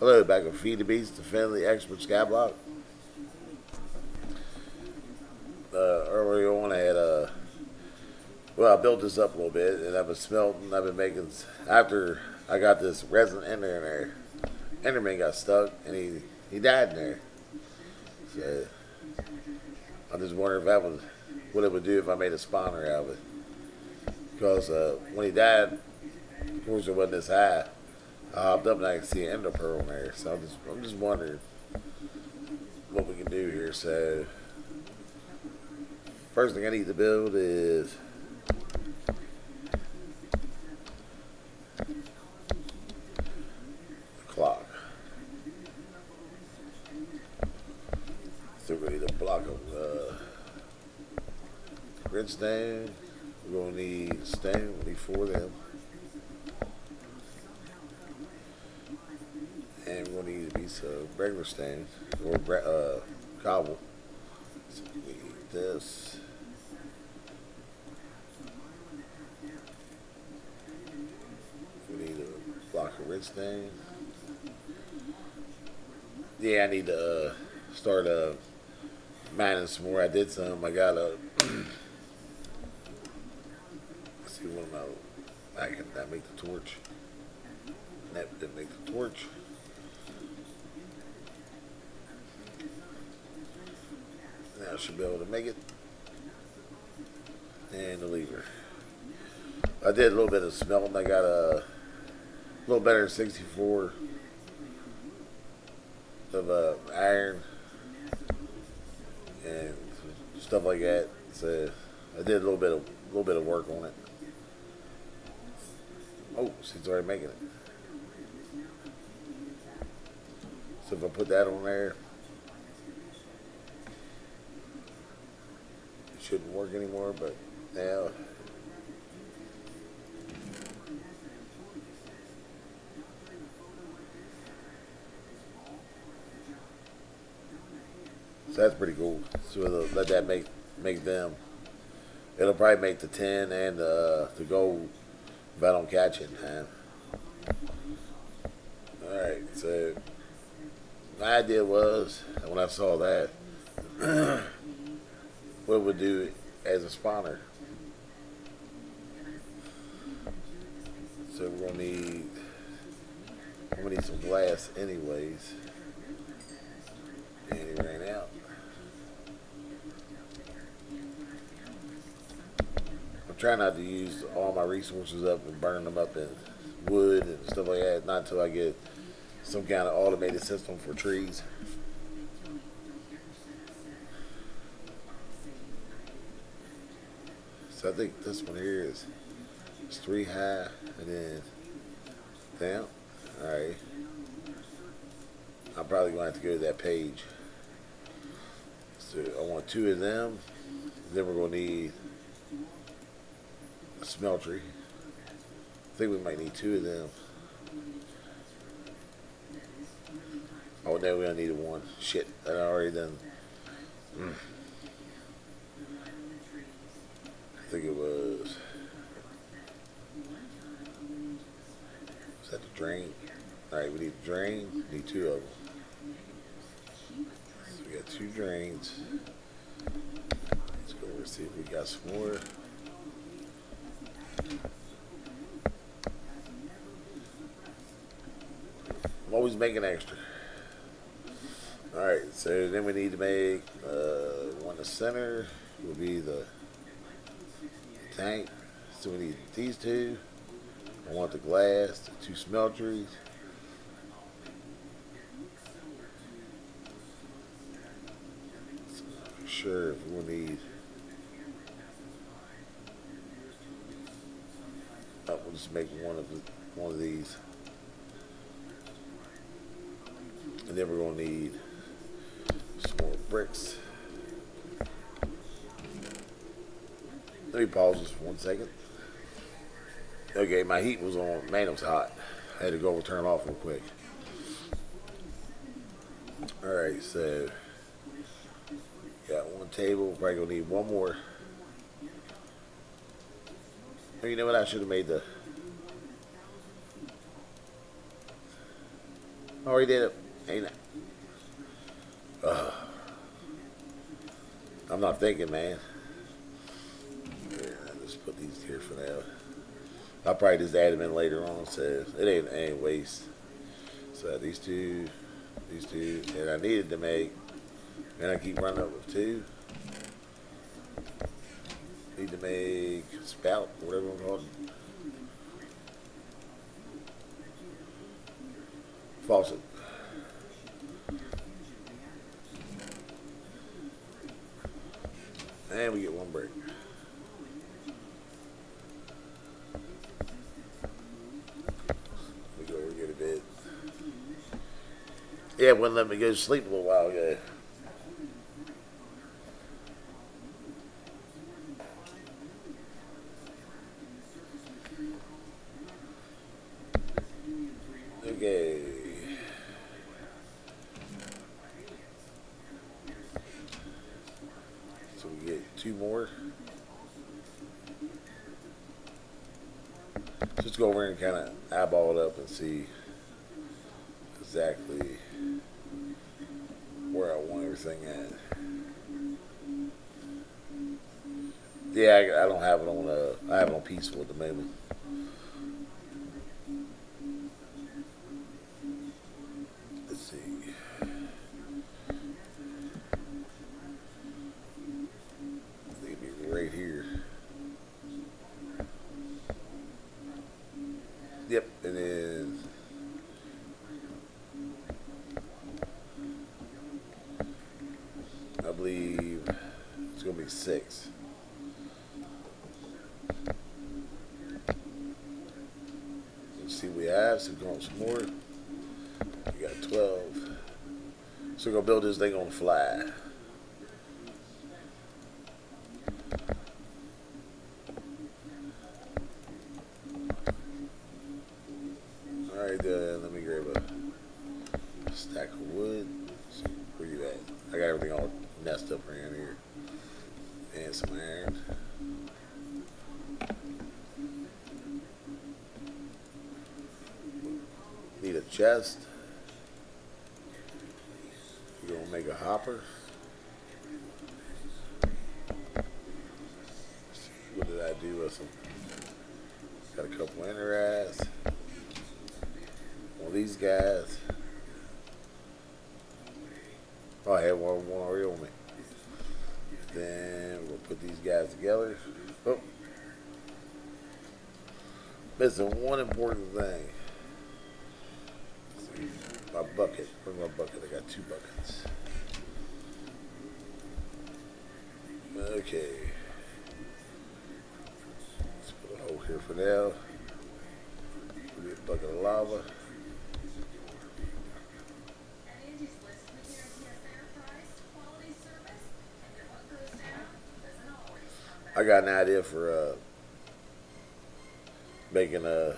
Hello, back with Feed the Beast, the expert Skyblock. Uh, earlier on, I had uh, well, I built this up a little bit, and I've been smelting. I've been making after I got this resin ender in there. Enderman got stuck, and he he died in there. So I just wonder if that would what it would do if I made a spawner out of it. Because uh, when he died, it wasn't this high. I hopped up and I can see an ender pearl there. So I'm just I'm just wondering what we can do here. So first thing I need to build is clock. So we need a block of uh, redstone. We're gonna need stone. We need four of them. And gonna need a piece of regular stone or bre- uh, cobble. So we need this. We need a block of redstone. Yeah, I need to uh, start uh, mining some more. I did some. I got a. see what am I? I can that make the torch. That didn't make the torch. Now Should be able to make it. And the lever. I did a little bit of smelting. I got a little better than 64 of uh, iron and stuff like that. So I did a little bit of little bit of work on it. Oh, she's already making it. So if I put that on there, it shouldn't work anymore. But now. So that's pretty cool. So let that make make them. It'll probably make the ten and uh, the gold if I don't catch it in. All right. So my idea was when I saw that, what would do as a spawner. So we're gonna need. I'm gonna need some glass anyways. And it ran out. I'm trying not to use all my resources up and burn them up in wood and stuff like that. Not until I get some kind of automated system for trees. So I think this one here is it's three high and then down. Alright. I'm probably going to have to go to that page. So I want two of them. Then we're going to need a smeltery. I think we might need two of them. Oh, no, we only need one. Shit, I already done. Mm. I think it was. Was that the drain? Alright, we need a drain. We Need two of them. So we got two drains. Let's go over and see if we got some more. I'm always making extra. Alright, so then we need to make uh, one the center will be the tank. So we need these two. I want the glass, the two smelteries. Sure, if we'll need. Oh, we'll just make one of the, one of these, and then we're gonna need some more bricks. Let me pause this for one second. Okay, my heat was on. Man, it was hot. I had to go over turn it off real quick. All right, so got one table. Probably gonna need one more. Oh, you know what? I should have made the. Already did it, ain't? Ugh. I'm not thinking, man. Yeah, I'll just put these here for now. I'll probably just add them in later on. So it ain't ain't waste. So these two, these two, and I needed to make, and I keep running up with two. Need to make spout, whatever I'm called. Faucet. And we get one break. Yeah, wouldn't let me go to sleep a little while ago. Okay. So we get two more. Just go over and kind of eyeball it up and see exactly where I want everything at. Yeah, I, I don't have it on. Uh, I have it on peaceful at the moment. Let's see. I think it'd be right here. Yep, and then I believe it's gonna be six. Let's going some more. We got twelve. So we're gonna build this thing on the fly. Alright then, let me grab a stack of wood. So where you at? I got everything all messed up around here. And some iron. Need a chest. We're gonna make a hopper. What did I do with them? Got a couple ender eyes. One of these guys. Oh, I had one, one already on me. Then we'll put these guys together. Oh. Missing one important thing. My bucket. Where's my bucket? I got two buckets. Okay. Here for now. Put a bucket of lava. I got an idea for uh, making a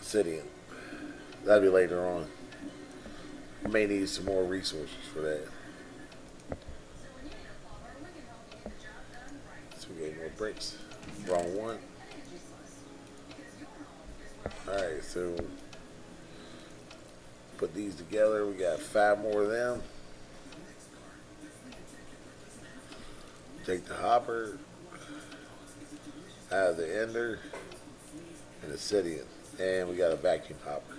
city. That'll be later on. I May need some more resources for that. So need we get more bricks. Wrong one. Alright, so put these together. We got five more of them. Take the hopper out of the ender and the Cidian. And we got a vacuum hopper.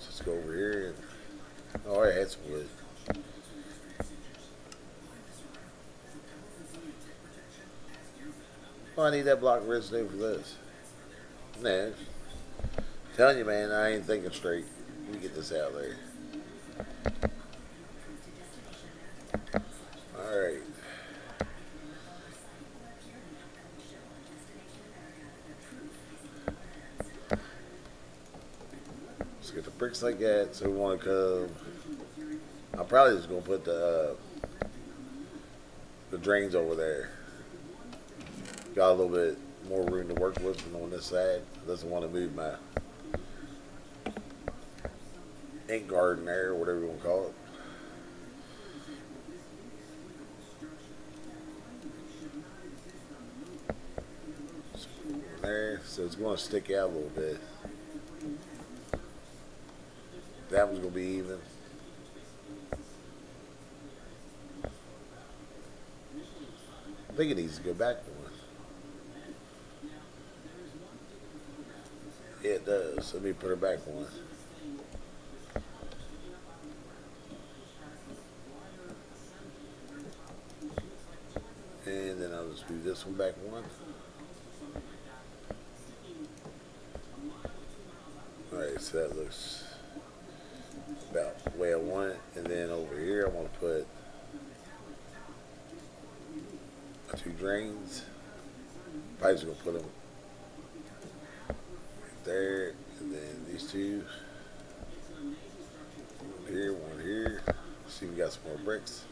Let's go over here and oh I had some wood. Oh, I need that block residue for this. Nah. Telling you, man, I ain't thinking straight. Let me get this out there. Alright. Let's get the bricks like that. So we want to come. I'm probably just going to put the, uh, the drains over there got a little bit more room to work with than on this side. Doesn't want to move my ink garden there, or whatever you want to call it. There, so it's going to stick out a little bit. That one's going to be even. I think it needs to go back one. Yeah, it does. Let me put her back one. And then I'll just do this one back one. Alright, so that looks about the way I want it. And then over here, I'm going to put two drains. Just going to put them right there. And then these two. One here, one here. More bricks.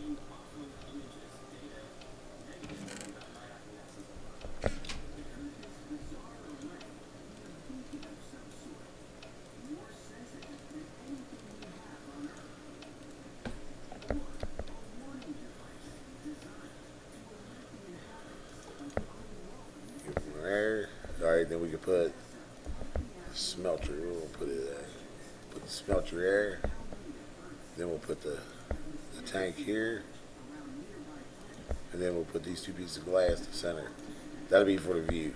There. All right, then we can put the smelter. We'll put it. Uh, put the smelter there. Then we'll put the tank here, and then we'll put these two pieces of glass to center. That'll be for the view.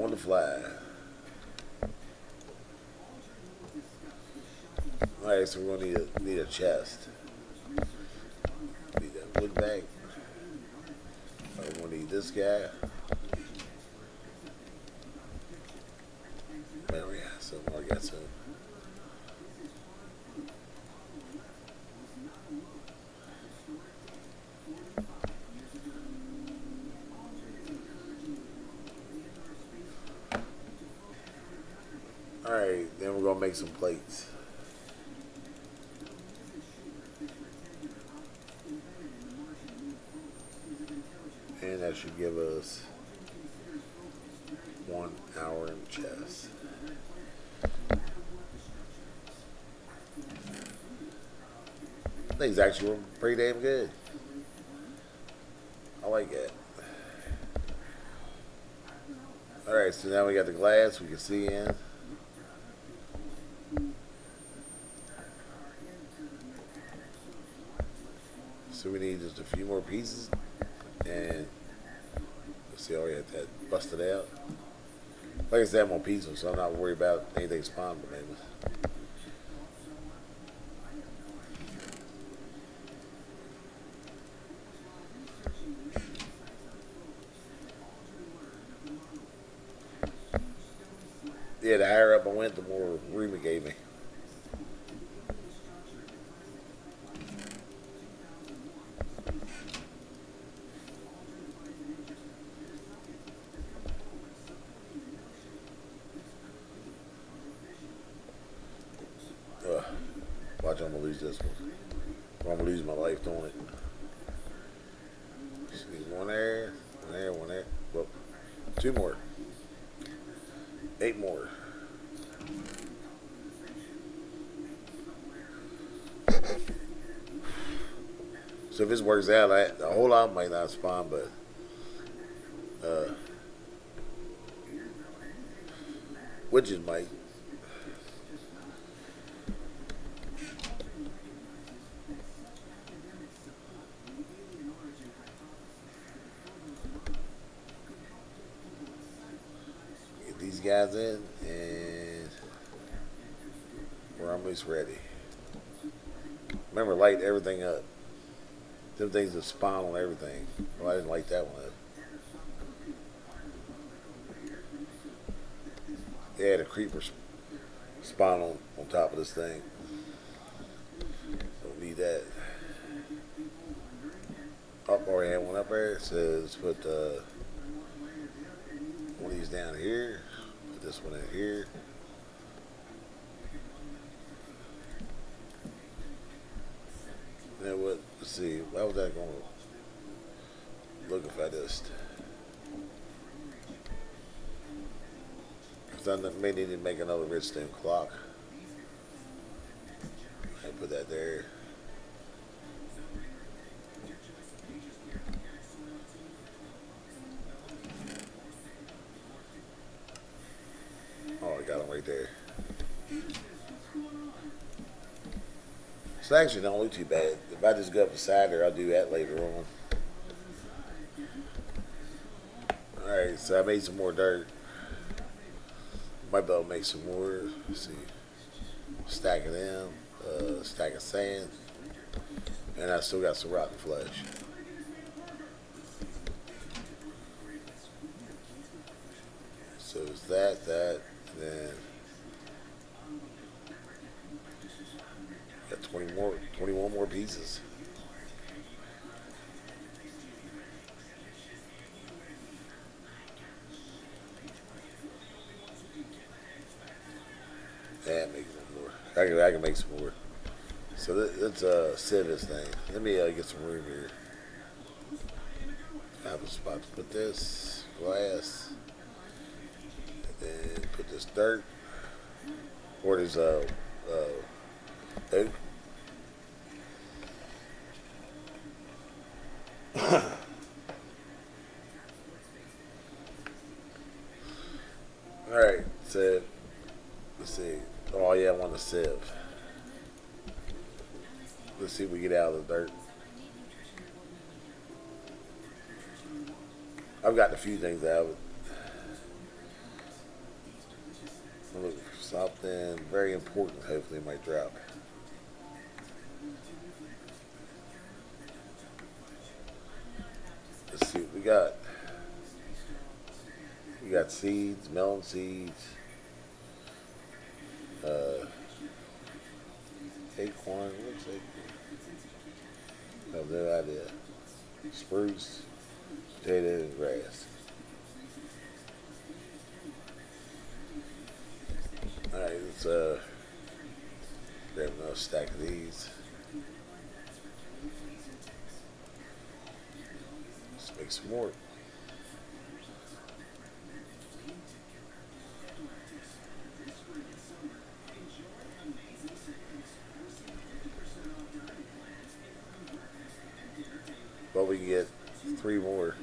On the fly. Alright, so we're gonna need a need a chest. Need that wood bag. I'm gonna need this guy. There we got some. I got some. Alright, then we're gonna make some plates. And that should give us one hour in chess. Things actually pretty damn good. I like it. Alright, so now we got the glass we can see in. So we need just a few more pieces and let's see, I already had that busted out. Like I said, I'm on pieces, so I'm not worried about anything spawn bananas. Yeah, the higher up I went, the more room it gave me. Ugh. Watch, I'm gonna lose this one. Or I'm gonna lose my life doing it. Just need one there, one there, one there. Well, two more. Eight more. So if this works out, I, a whole lot might not spawn, but uh, widget might. Get these guys in, and we're almost ready. Remember, light everything up. Them things that spawn on everything. Well, I didn't like that one. They had a creeper sp- spawn on, top of this thing. Don't need that. Up already had one up there. It says put uh, one of these down here. Put this one in here. Now what? Let's see. How was that going to look if I just? So I may need to make another redstone clock. I put that there. Oh, I got him right there. It's actually not look too bad. If I just go up beside her, I'll do that later on. Alright, so I made some more dirt. Might be able to make some more. Let's see. Stack of them. Uh, stack of sand. And I still got some rotten flesh. So it's that, that, and then got 20 more, 21 more pieces. Yeah, make one more. I can, I can make some more. So that, that's a civis thing. Let me uh, get some room here. I have a spot to put this glass. And then put this dirt. Or this uh, uh, oak. I've got a few things out of it. I'm looking for something very important, hopefully, might drop. Let's see what we got. We got seeds, melon seeds. We get three more.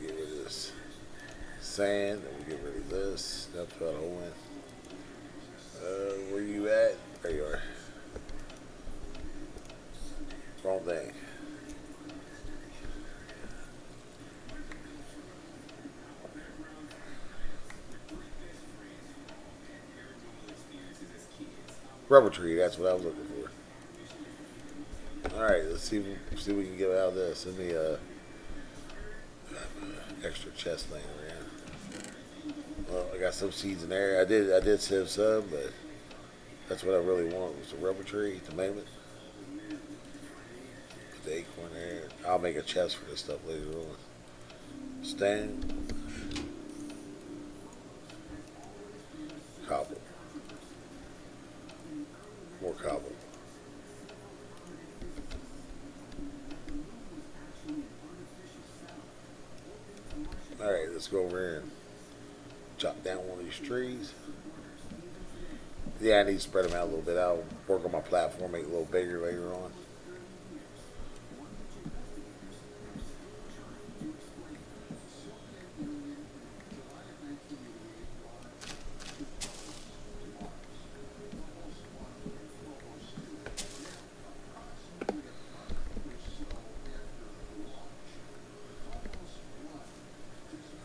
Get rid of this sand, and we get rid of this. That's about a whole Uh, where you at? There you are. Wrong thing. Rubber tree, that's what I was looking for. Let's see see what we can get out of this. Let me uh extra chest laying around. Well, I got some seeds in there. I did I did save some, but that's what I really want was the rubber tree the. Put the acorn there. I'll make a chest for this stuff later on. Stone. Cobble. More cobble. Alright, let's go over and chop down one of these trees. Yeah, I need to spread them out a little bit. I'll work on my platform, make it a little bigger later on.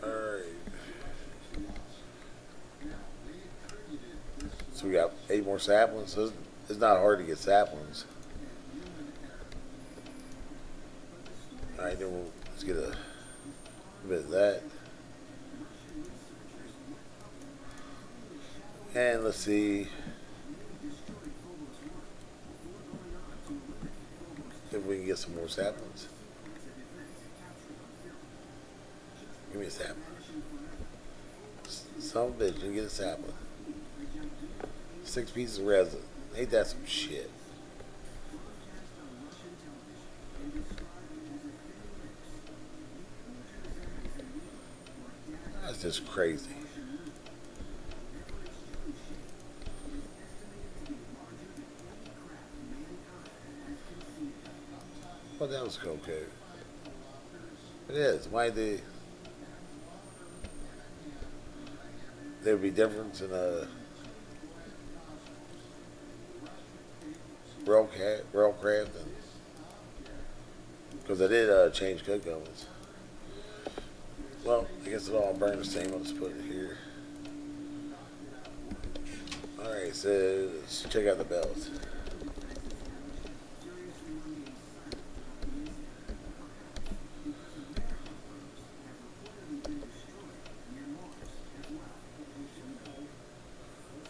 Alright. So we got eight more saplings. It's, not hard to get saplings. Alright, then we'll, let's get a bit of that. And let's see if we can get some more saplings. Give me a sapling. Some bitch, you get a sapling. Six pieces of resin. Ain't that some shit? That's just crazy. But that was okay. It is. Why they there would be difference in uh cat because I did uh, change cook ovens. Well, I guess it all burned the same. I'll just put it here. Alright, so let's check out the belts.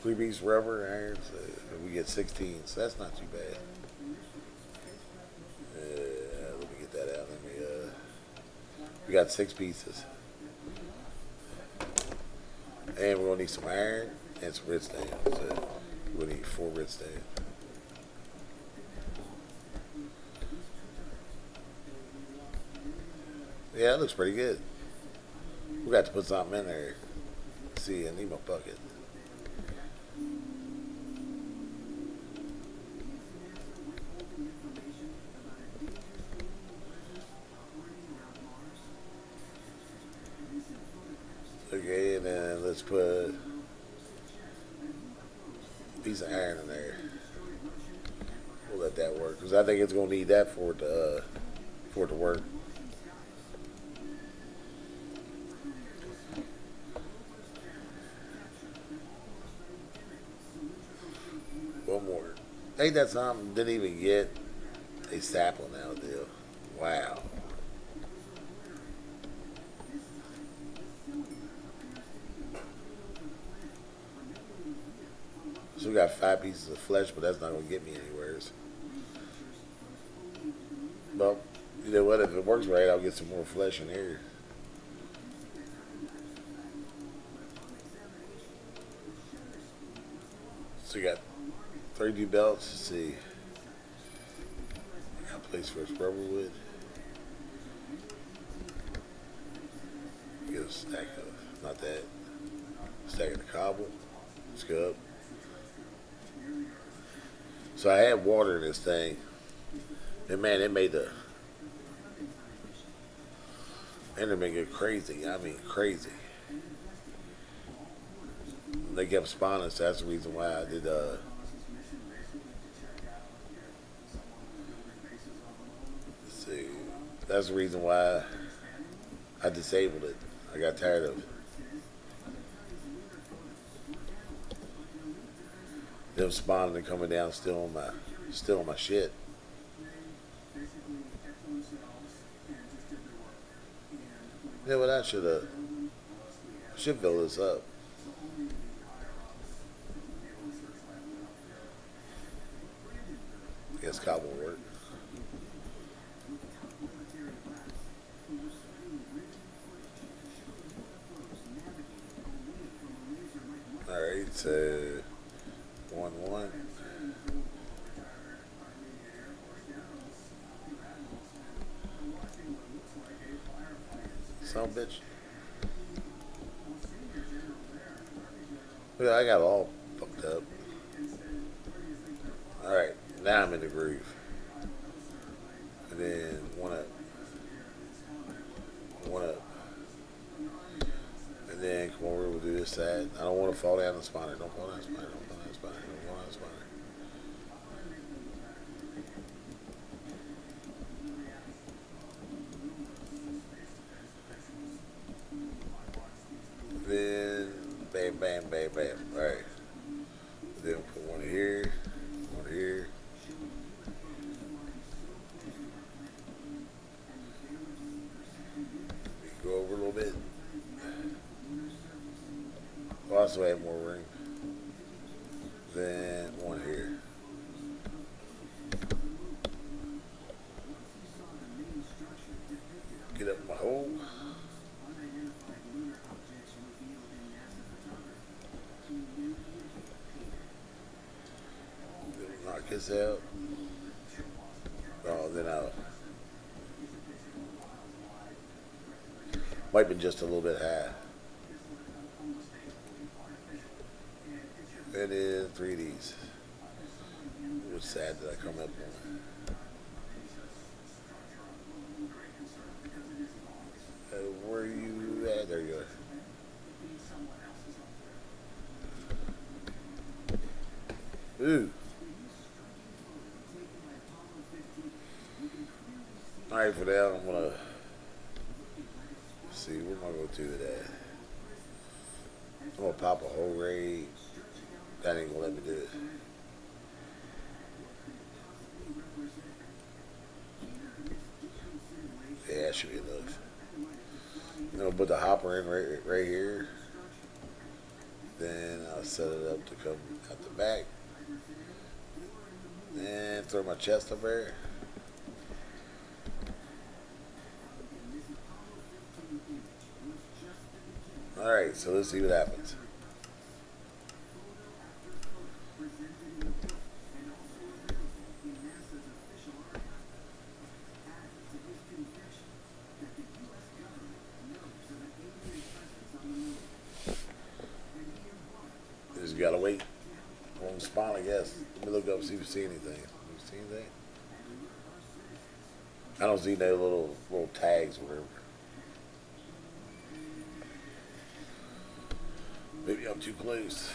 Three piece rubber irons, uh, we get 16, so that's not too bad. Uh, let me get that out. Let me, uh, we got six pieces. And we're gonna need some iron and some. So we're gonna need four redstone. Yeah, it looks pretty good. We got to put something in there. See, I need my bucket. For to uh, for to work. One more. Ain't that something? Didn't even get a sapling out of deal. Wow. So we got five pieces of flesh, but that's not gonna get me anywheres. Well, you know what? If it works right, I'll get some more flesh in here. So we got 32 belts. Let's see. I got a place for rubber wood. Get a stack of, not that, stack of the cobble. Let's go up. So I had water in this thing, and man, it made the and it made it crazy. I mean, crazy. They kept spawning, so that's the reason why I did. Uh, see, that's the reason why I disabled it. I got tired of it. them spawning and coming down still on my still on my shit. Yeah, well, I should have should fill this up. I guess cobble will work. All right, so one one. Some bitch. Yeah, I got all fucked up. Alright, now I'm in the groove. And then one up. One up. And then come side. I don't want to fall down the spawner. Don't fall down the spawner. myself, oh, then I might be just a little bit high. It is 3Ds. It was sad that I come up on. Uh, where you at? There you are. Ooh. Alright, for that, I'm gonna see where am I gonna do that. I'm gonna pop a whole raid. That ain't gonna let me do it. Yeah, that should be enough. I'm gonna put the hopper in right, right here. Then I'll set it up to come out the back. And throw my chest up there. Alright, so let's see what happens. Just gotta wait on spawn, I guess. Let me look up see if we see anything. You see anything? I don't see no little little tags or whatever. Too close.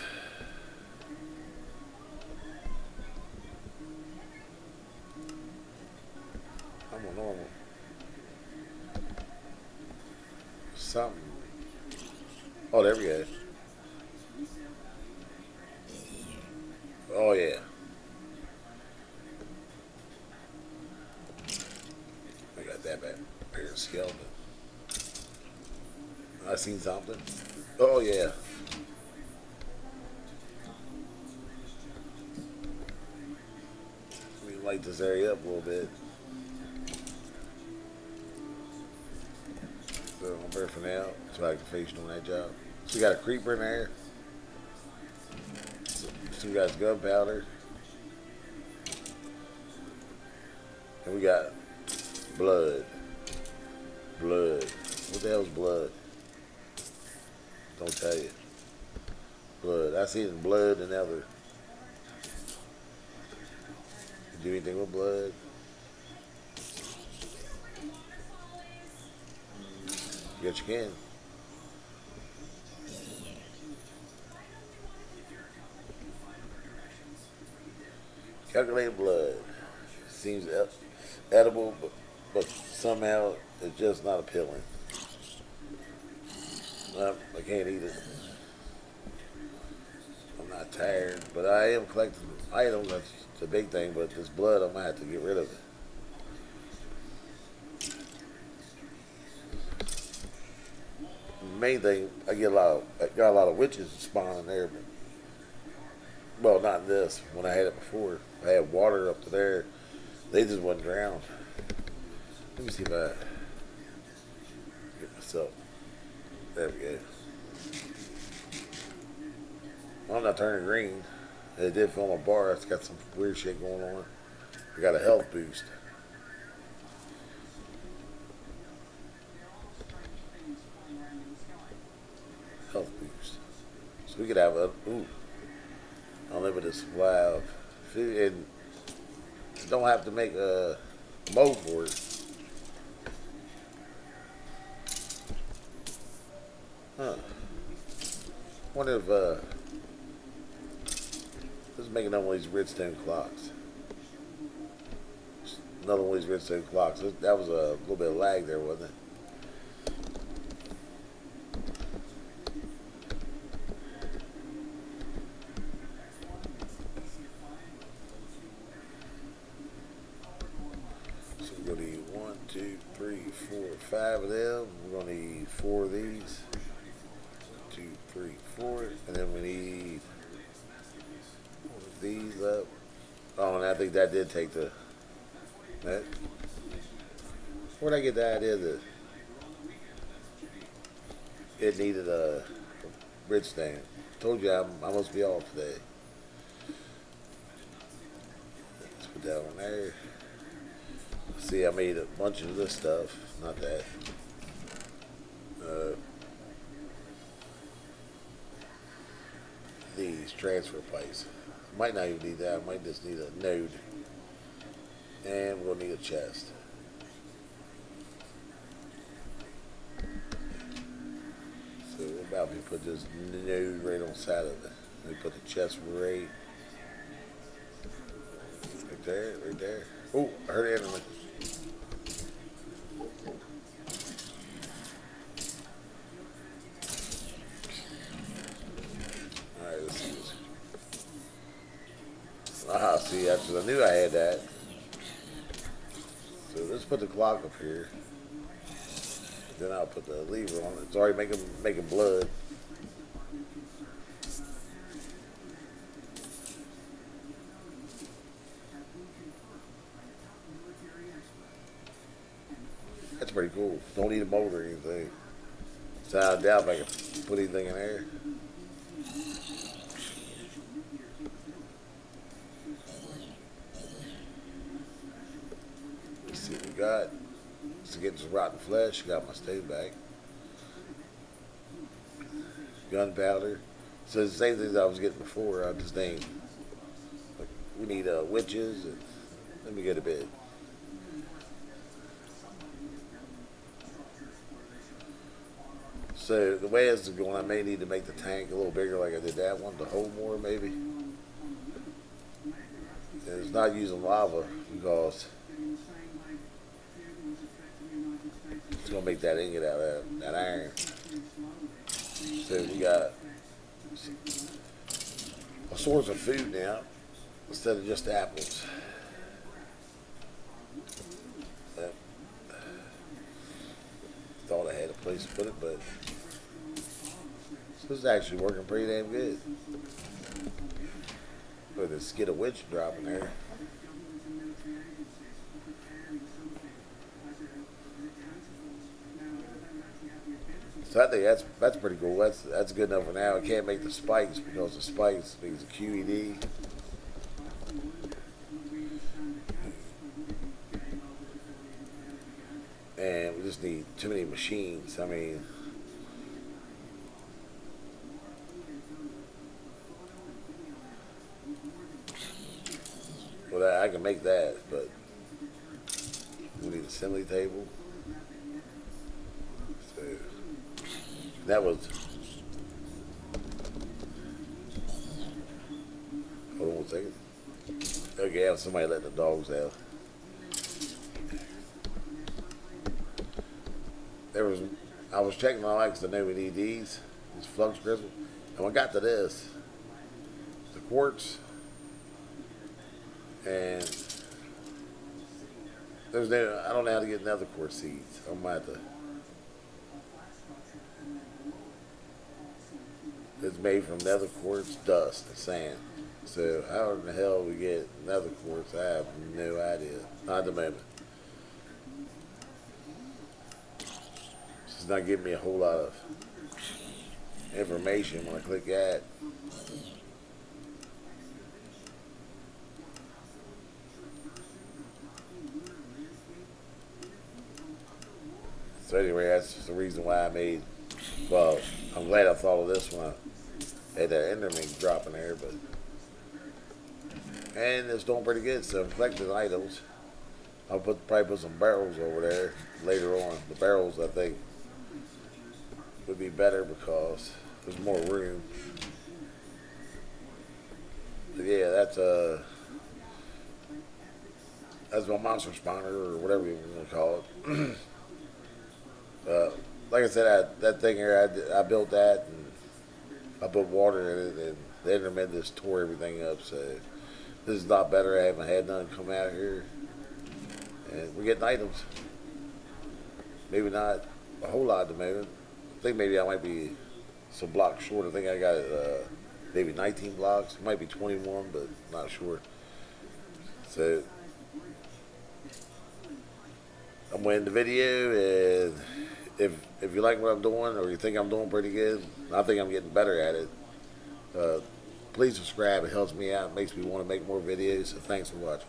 Can that job. So we got a creeper in there. Some guys gunpowder. And we got blood. Blood. What the hell's blood? Don't tell you. Blood. I see it in blood and other. Do anything with blood? Yes, you can. Coagulated blood. Seems edible, but, but somehow it's just not appealing. I can't eat it. I'm not tired, but I am collecting items. That's the big thing. But this blood, I'm gonna have to get rid of it. Main thing, I get a lot of, I got a lot of witches spawning there, but well, not this. When I had it before, I had water up to there. They just wasn't drowned. Let me see if I get myself. There we go. I'm not turning green. It did fill my bar. It's got some weird shit going on. I got a health boost. Health boost. So we could have a ooh unlimited supply of food and don't have to make a mold for it. Huh. Wonder if uh this is making another one of these redstone clocks. Another one of these redstone clocks. That was a little bit of lag there, wasn't it? So we're gonna need one, two, three, four, five of them. We're gonna need four of these. Two, three, four, and then we need these up. Oh, and I think that did take the. That. Where'd I get the idea that it needed a bridge stand? Told you I'm, I must be off today. Let's put that one there. See, I made a bunch of this stuff. Not that. Uh, these. transfer plates. Might not even need that. I might just need a node. And we'll need a chest. So what about we put this node right on side of it? We put the chest right, right there, right there. Oh, I heard enemy. Ah, see, actually, I knew I had that. So let's put the clock up here. Then I'll put the lever on. It's already making making blood. That's pretty cool. Don't need a mold or anything. So I doubt if I can put anything in there. Let's see what we got. To get this rotten flesh, got my stay back. Gunpowder. So the same things I was getting before. I just named. We need uh, witches. And, let me get a bit. So the way is going, I may need to make the tank a little bigger, like I did that one, to hold more, maybe. And it's not using lava because it's gonna make that ingot out of that, iron. So we got a source of food now instead of just apples. Thought I had a place to put it, but this is actually working pretty damn good. Look at this get a witch dropping there. So I think that's that's pretty cool. That's that's good enough for now. I can't make the spikes because the spikes means QED. And we just need too many machines. I mean, well, I I can make that, but we need assembly table. So that was. Hold on one second. Okay, have somebody let the dogs out. There was, I was checking my likes. I know we need these, these flux crystals, and when I got to this, the quartz, and there's no, I don't know how to get another quartz seeds. I'm have to. It's made from nether quartz, dust, and sand. So how in the hell we get nether quartz? I have no idea. Not at the moment. It's not giving me a whole lot of information when I click add. Anyway, that's the reason why I made. Well, I'm glad I thought of this one. Had that Enderman drop in there, but and it's doing pretty good. So I'm collecting items. I'll put probably put some barrels over there later on. The barrels I think would be better because there's more room. But yeah, that's uh that's my monster spawner or whatever you want to call it. uh, like I said, I, that thing here, I, I built that and I put water in it, and the Enderman just tore everything up. So this is not better. I haven't had none come out here, and we're getting items. Maybe not a whole lot at the moment. I think maybe I might be some blocks short. I think I got uh, maybe 19 blocks. It might be 21, but not sure. So I'm gonna the video, and if if you like what I'm doing or you think I'm doing pretty good, I think I'm getting better at it. Uh, please subscribe. It helps me out. It makes me want to make more videos. So thanks for watching.